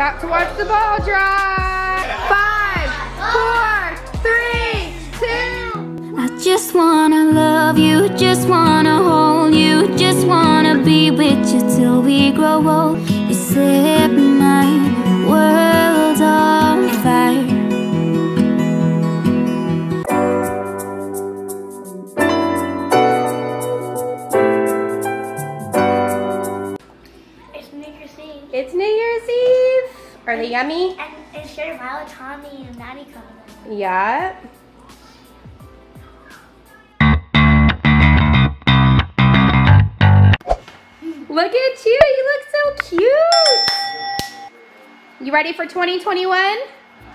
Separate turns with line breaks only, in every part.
About to watch the ball drop. Five, four, three, two.
I just wanna love you, just wanna hold you, just wanna be with you till we grow old. You set my
Yummy?
And it's Shari Milo, Tommy, and Maddie coming.
Yeah. Look at you, you look so cute. You ready for 2021?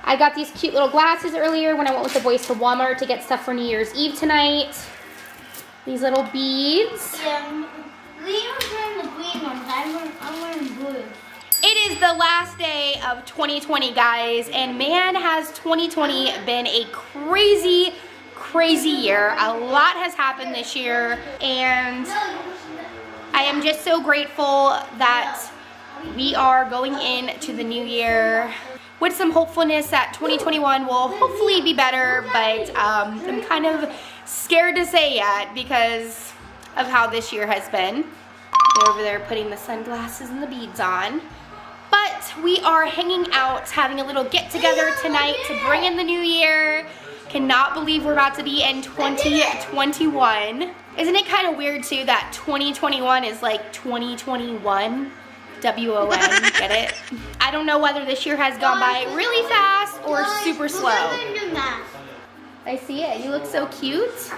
I got these cute little glasses earlier when I went with the boys to Walmart to get stuff for New Year's Eve tonight. These little beads.
Yeah, Leo's wearing the green ones. I'm wearing, I'm wearing blue.
The last day of 2020, guys, and man, has 2020 been a crazy, crazy year. A lot has happened this year, and I am just so grateful that we are going into the new year with some hopefulness that 2021 will hopefully be better, but um, I'm kind of scared to say yet because of how this year has been. They're over there putting the sunglasses and the beads on. We are hanging out, having a little get together tonight to bring in the new year. Cannot believe we're about to be in 2021. Isn't it kind of weird too that 2021 is like 2021? W-O-N, get it? I don't know whether this year has gone by really fast or super slow. I see it. You look so cute.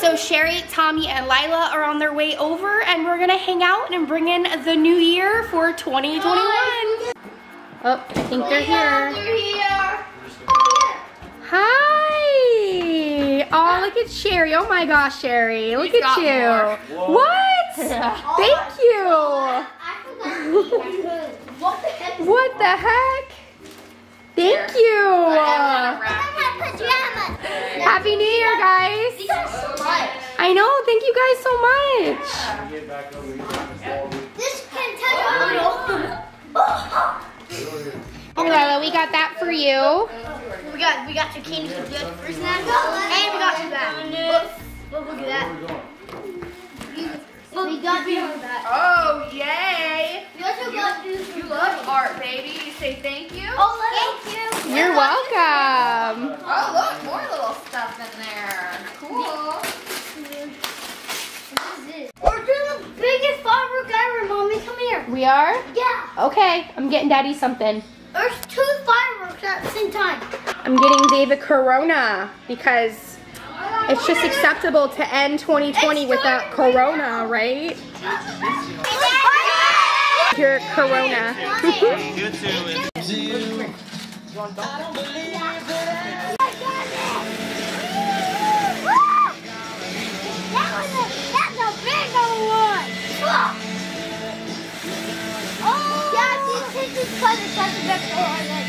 So Shari, Tommy, and Lyla are on their way over, and we're gonna hang out and bring in the new year for 2021. Oh, I think they're here. they're here. Hi. Oh, look at Shari. Oh my gosh, Shari. Look at you. What? Thank you. What the heck? Thank you. Happy New Year, guys. I know. Thank you guys so much.
This can touch
Here, Lyla, we got that for you.
We got we got your candy for the first snack, and we got you that. Look, look, look at that. Look, we got you that.
Oh, yay!
We also got you.
You love art, baby. You say thank you.
Oh, thank you.
You're welcome.
Oh, look, more little stuff in there. Cool.
What is this? We're doing the biggest firework ever, mommy. Come here.
We are?
Yeah.
Okay, I'm getting Daddy something.
There's two fireworks at the same time.
I'm getting David Corona because it's just acceptable to end 2020 without Corona, right? Your Corona.
Cut it such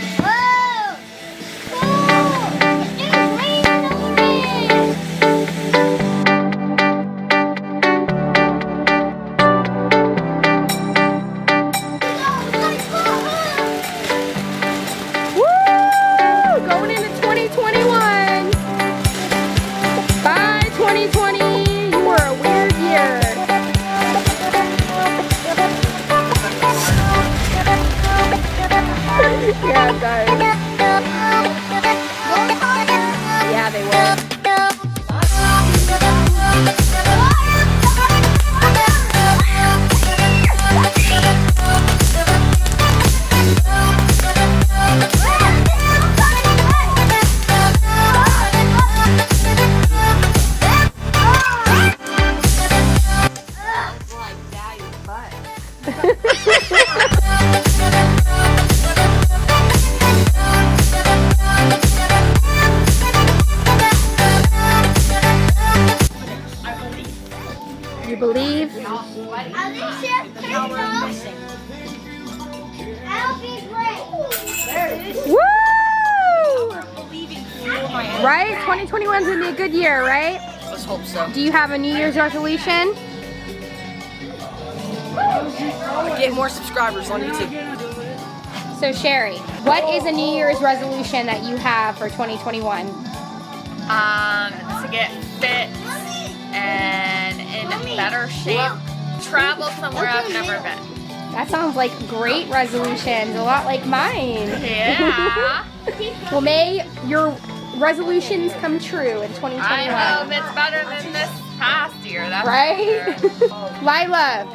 Alicia, take off. That'll be great.
Woo! Right? 2021 is going to be a good year, right?
Let's hope so.
Do you have a New Year's resolution?
Get more subscribers on YouTube.
So Shari, what is a New Year's resolution that you have for 2021?
Um, to get fit and in better shape. Travel somewhere I've never been.
That sounds like great resolutions, a lot like mine.
Yeah.
Well, may your resolutions come true in 2021.
I hope it's better than this past year. That's
Right?
sure.
Lyla,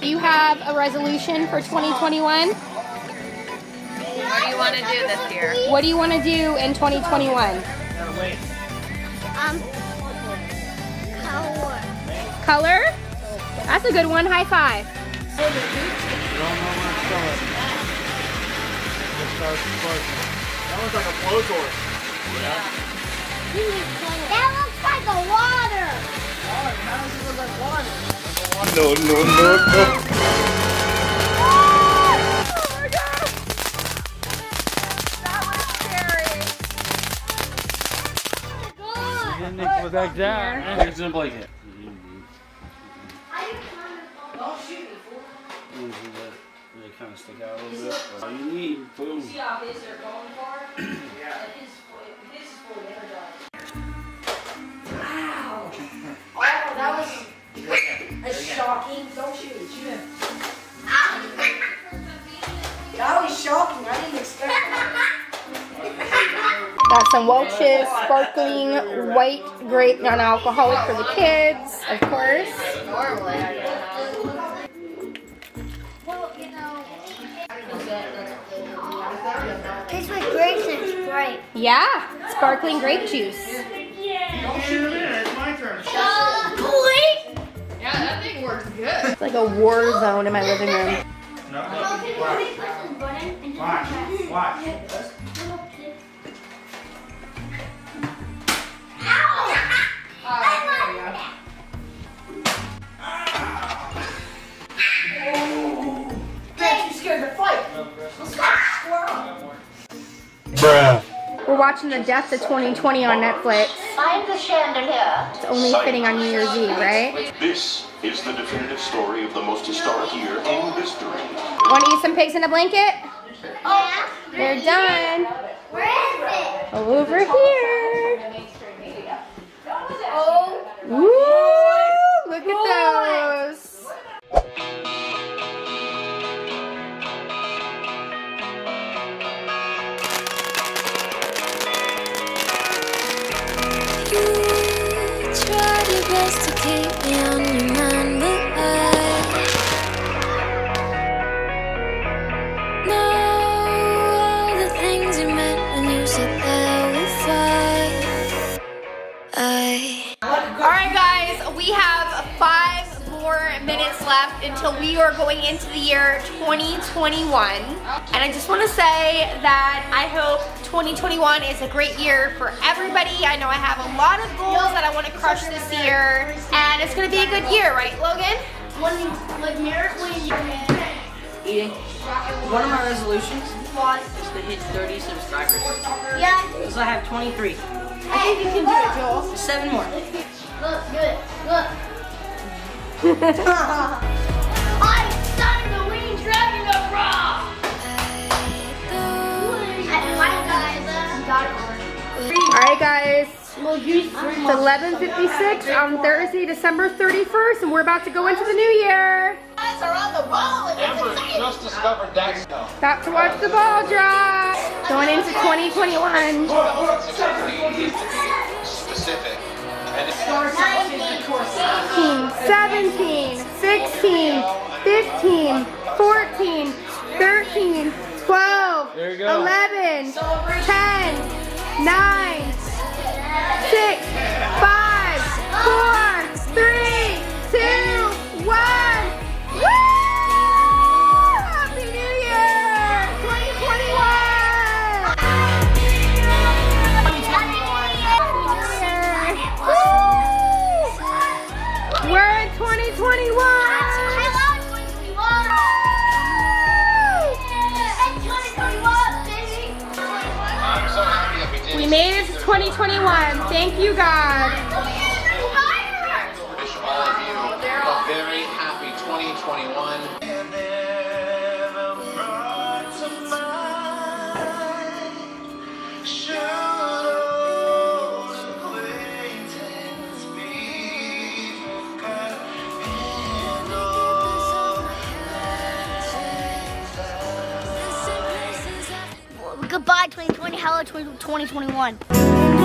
do you have a resolution for 2021?
What do you want to do this year?
What do you want to do in 2021?
Um, color.
Color? That's a good one. High five.
You don't know when to spell it. It starts sparking. That looks like a blowtorch.
That looks like a water.
No, no, no, no.
Oh, God.
was like that.
It's in a blanket. They kind of stick out a little bit. All you need, boom.
shocking. Don't shoot it. Shoot him. That was shocking. I didn't expect that.
Got some Welch's sparkling white grape non-alcoholic for the kids, of course. Yeah, sparkling grape juice.
Don't shoot it in. It's my turn.
Yeah, that thing works good.
It's like a war zone in my living room.
No, no. Watch. Watch. Watch.
Bet you scared to fight. Let's go. Square up.
Bruh.
We're watching The Death of 2020 on Netflix.
Find the chandelier.
It's only fitting on New Year's Eve, right?
This is the definitive story of the most historic year in history.
Want to eat some pigs in a blanket?
Oh,
They're done.
where is it?
Over here.
Oh,
Woo! Look at those. Minutes left until we are going into the year 2021. And I just want to say that I hope 2021 is a great year for everybody. I know I have a lot of goals that I want to crush this year, and it's going to be a good year, right, Logan?
like merit when
Eating. One of my resolutions is to hit 30 subscribers.
Yeah,
Because I have 23.
I think you can do it, Joel.
Seven more.
Look, good. Look. I started the winged dragon of Ra.
All right, guys. It's 11:56 on Thursday, December 31st, and we're about to go into the new year.
Guys are on the ball. and it's exciting.
just discovered that
About to watch the ball drop. Going into 2021.
specific.
16, 17, 16, 15, 14, 13, 12,
There you go.
11, 10, 9, 6,
We
made it to 2021. Thank you, God.
wish all of you a very happy 2021.
2020, hello 2021.